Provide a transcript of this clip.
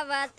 Abate